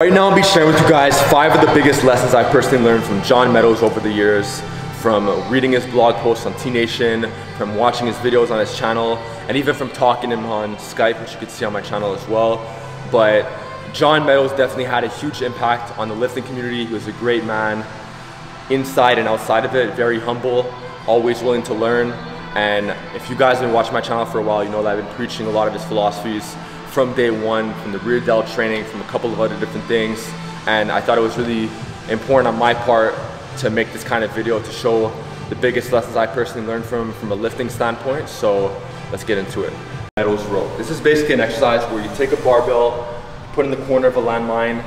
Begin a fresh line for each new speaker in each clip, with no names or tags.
Right now I'll be sharing with you guys five of the biggest lessons I personally learned from John Meadows over the years, from reading his blog posts on T-Nation, from watching his videos on his channel, and even from talking to him on Skype, which you can see on my channel as well. But John Meadows definitely had a huge impact on the lifting community. He was a great man, inside and outside of it, very humble, always willing to learn. And if you guys have been watching my channel for a while, you know that I've been preaching a lot of his philosophies from day one, from the rear delt training, from a couple of other different things. And I thought it was really important on my part to make this kind of video to show the biggest lessons I personally learned from from a lifting standpoint. So let's get into it. Meadows row. This is basically an exercise where you take a barbell, put in the corner of a landmine,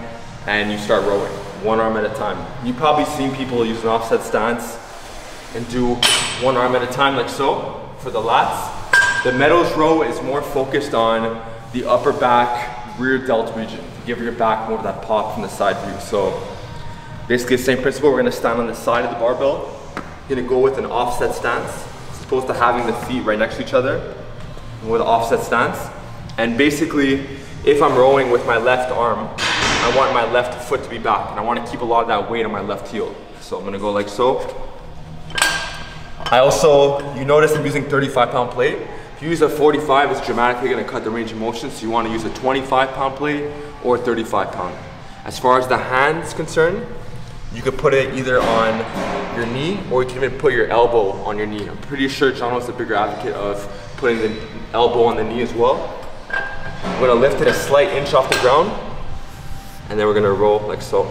and you start rowing, one arm at a time. You've probably seen people use an offset stance and do one arm at a time like so for the lats. The Meadows row is more focused on the upper back, rear delt region to give your back more of that pop from the side view. So basically the same principle, we're gonna stand on the side of the barbell. You're gonna go with an offset stance, as opposed to having the feet right next to each other, with an offset stance. And basically, if I'm rowing with my left arm, I want my left foot to be back, and I wanna keep a lot of that weight on my left heel. So I'm gonna go like so. I also, you notice I'm using 35 pound plate. If you use a 45, it's dramatically gonna cut the range of motion, so you wanna use a 25 pound plate or 35 pound. As far as the hand's concerned, you could put it either on your knee or you can even put your elbow on your knee. I'm pretty sure John was a bigger advocate of putting the elbow on the knee as well. I'm gonna lift it a slight inch off the ground and then we're gonna roll like so.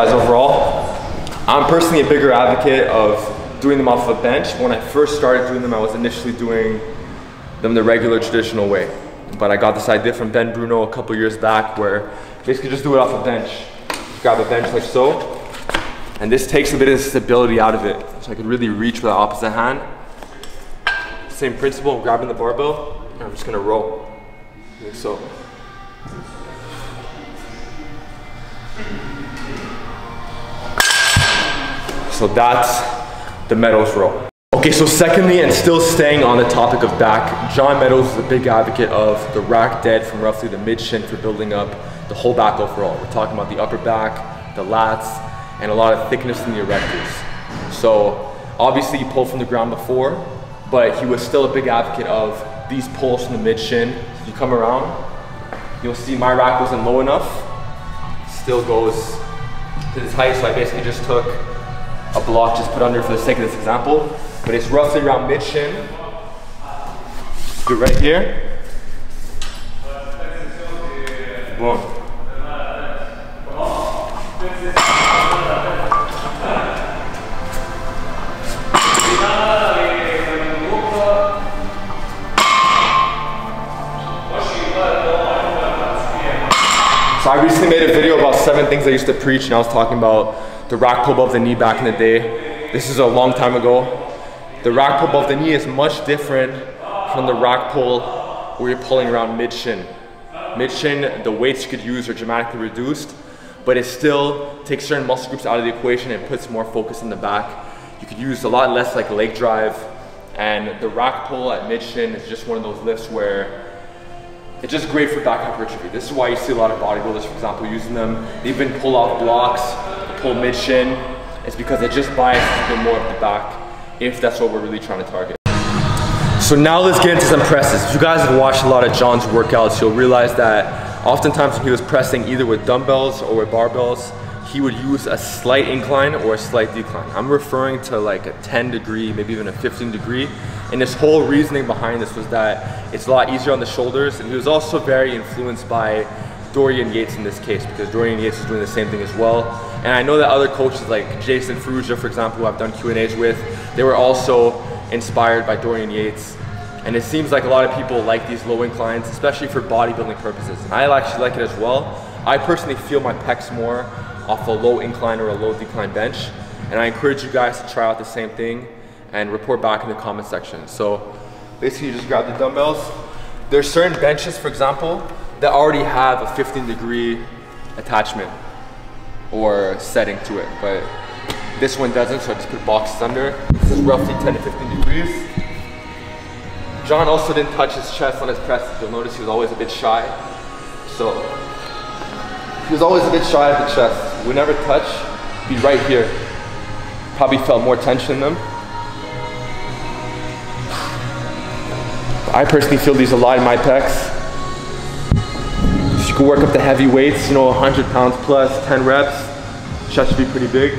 Exercise overall. I'm personally a bigger advocate of doing them off a bench. When I first started doing them, I was initially doing them the regular traditional way. But I got this idea from Ben Bruno a couple years back where basically just do it off a bench. Grab a bench like so, and this takes a bit of stability out of it. So I could really reach with the opposite hand. Same principle, I'm grabbing the barbell, and I'm just gonna roll, like so. So that's the Meadows row. Okay, so secondly, and still staying on the topic of back, John Meadows is a big advocate of the rack dead from roughly the mid shin for building up the whole back overall. We're talking about the upper back, the lats, and a lot of thickness in the erectors. So obviously he pulled from the ground before, but he was still a big advocate of these pulls from the mid shin. If you come around, you'll see my rack wasn't low enough, still goes to this height, so I basically just took a block just put under for the sake of this example, but it's roughly around mid shin. Do it right here. Boom. So I recently made a video about seven things I used to preach and I was talking about the rack pull above the knee back in the day. This is a long time ago. The rack pull above the knee is much different from the rack pull where you're pulling around mid shin. Mid shin, the weights you could use are dramatically reduced, but it still takes certain muscle groups out of the equation and puts more focus in the back. You could use a lot less like leg drive, and the rack pull at mid shin is just one of those lifts where it's just great for back hypertrophy. This is why you see a lot of bodybuilders, for example, using them. They even pull off blocks, pull mid shin. It's because it just biases a bit more of the back, if that's what we're really trying to target. So now let's get into some presses. If you guys have watched a lot of John's workouts, you'll realize that oftentimes when he was pressing either with dumbbells or with barbells, he would use a slight incline or a slight decline. I'm referring to like a 10 degree, maybe even a 15 degree. And this whole reasoning behind this was that it's a lot easier on the shoulders. And he was also very influenced by Dorian Yates in this case because Dorian Yates is doing the same thing as well. And I know that other coaches like Jason Ferruggia, for example, who I've done Q&As with, they were also inspired by Dorian Yates. And it seems like a lot of people like these low inclines, especially for bodybuilding purposes. And I actually like it as well. I personally feel my pecs more off a low incline or a low decline bench. And I encourage you guys to try out the same thing and report back in the comment section. So basically you just grab the dumbbells. There's certain benches, for example, that already have a 15 degree attachment or setting to it, but this one doesn't, so I just put boxes under. This is roughly 10 to 15 degrees. John also didn't touch his chest on his presses. You'll notice he was always a bit shy. So, he was always a bit shy at the chest. Would never touch, be right here. Probably felt more tension in them. I personally feel these a lot in my pecs. Can work up the heavy weights, you know, 100 pounds plus, 10 reps. Chest should be pretty big.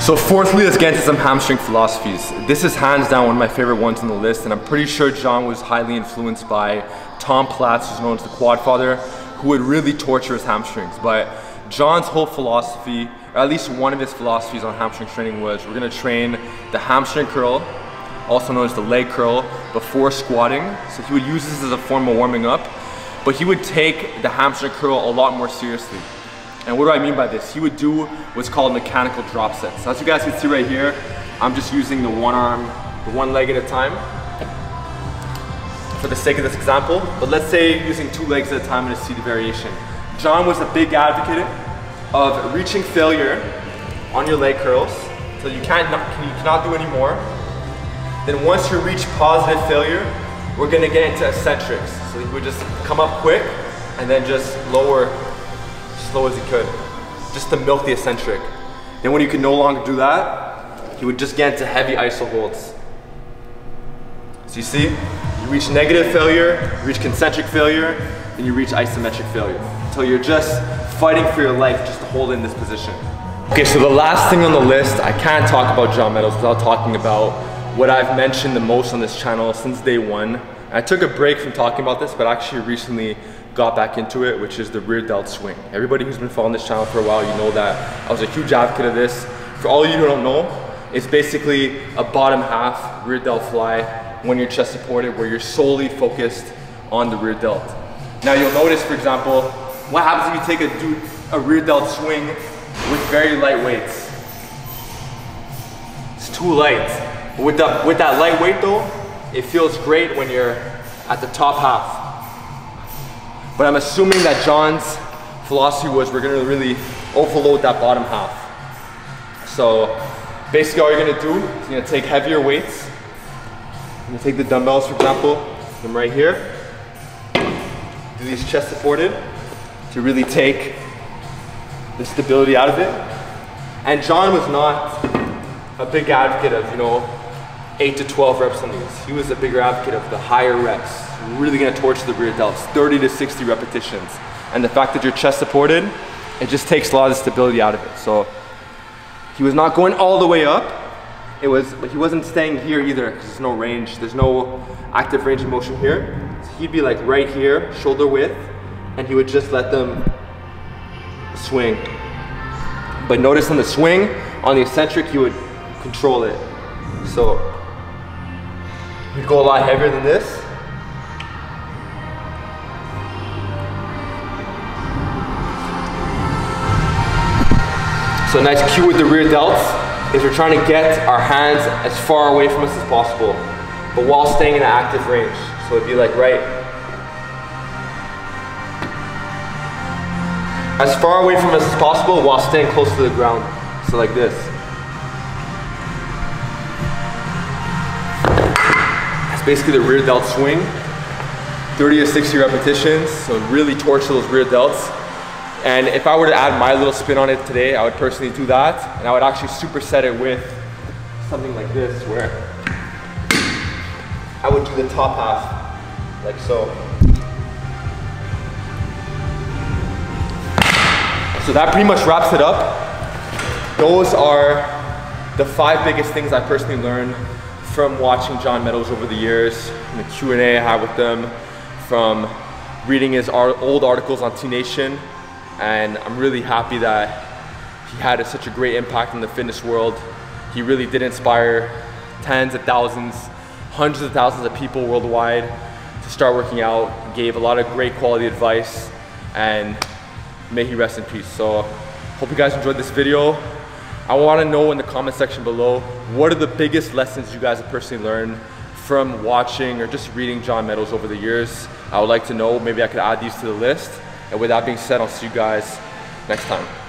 So fourthly, let's get into some hamstring philosophies. This is hands down one of my favorite ones on the list, and I'm pretty sure John was highly influenced by Tom Platz, who's known as the quad father, who would really torture his hamstrings. But John's whole philosophy, or at least one of his philosophies on hamstring training was we're gonna train the hamstring curl, also known as the leg curl, before squatting. So he would use this as a form of warming up, but he would take the hamstring curl a lot more seriously. And what do I mean by this? He would do what's called mechanical drop sets. As you guys can see right here, I'm just using the one arm, the one leg at a time for the sake of this example. But let's say using two legs at a time in a seated variation. John was a big advocate of reaching failure on your leg curls. So you, can't, you cannot do any more. Then once you reach positive failure, we're gonna get into eccentrics. So you would just come up quick and then just lower slow as he could, just to milk the eccentric. Then when you can no longer do that, he would just get into heavy iso holds. So you see, you reach negative failure, you reach concentric failure, and you reach isometric failure. Until you're just fighting for your life just to hold in this position. Okay, so the last thing on the list, I can't talk about John Meadows without talking about what I've mentioned the most on this channel since day one. I took a break from talking about this, but actually recently got back into it, which is the rear delt swing. Everybody who's been following this channel for a while, you know that I was a huge advocate of this. For all you who don't know, it's basically a bottom half rear delt fly when you're chest supported where you're solely focused on the rear delt. Now you'll notice, for example, what happens if you take a, a rear delt swing with very light weights? It's too light. With, the, with that light weight though, it feels great when you're at the top half. But I'm assuming that John's philosophy was we're gonna really overload that bottom half. So basically all you're gonna do is you're gonna take heavier weights. You're gonna take the dumbbells, for example, them right here. Do these chest supported to really take the stability out of it. And John was not a big advocate of, you know, 8 to 12 reps on these. He was a bigger advocate of the higher reps. Really gonna torch the rear delts, 30 to 60 repetitions. And the fact that you're chest supported, it just takes a lot of stability out of it. So he was not going all the way up. It was, he wasn't staying here either because there's no range. There's no active range of motion here. So he'd be like right here, shoulder width, and he would just let them swing. But notice on the swing, on the eccentric, he would control it. So he'd go a lot heavier than this. So a nice cue with the rear delts is we're trying to get our hands as far away from us as possible, but while staying in an active range. So it'd be like right as far away from us as possible while staying close to the ground. So like this. That's basically the rear delt swing. 30 to 60 repetitions, so really torch those rear delts. And if I were to add my little spin on it today, I would personally do that. And I would actually superset it with something like this, where I would do the top half, like so. So that pretty much wraps it up. Those are the five biggest things I personally learned from watching John Meadows over the years, the Q&A I had with them, from reading his old articles on T Nation, and I'm really happy that he had a, such a great impact in the fitness world. He really did inspire tens of thousands, hundreds of thousands of people worldwide to start working out, gave a lot of great quality advice, and may he rest in peace. So hope you guys enjoyed this video. I want to know in the comment section below, what are the biggest lessons you guys have personally learned from watching or just reading John Meadows over the years. I would like to know, maybe I could add these to the list. And with that being said, I'll see you guys next time.